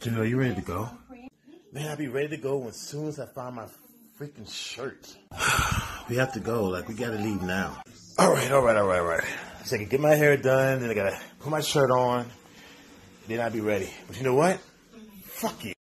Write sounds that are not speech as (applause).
Janelle, you ready to go? Man, I'll be ready to go as soon as I find my freaking shirt. (sighs) we have to go. Like, we gotta leave now. All right, all right, all right, all right. So I can get my hair done, then I gotta put my shirt on, then I'll be ready. But you know what? Fuck you.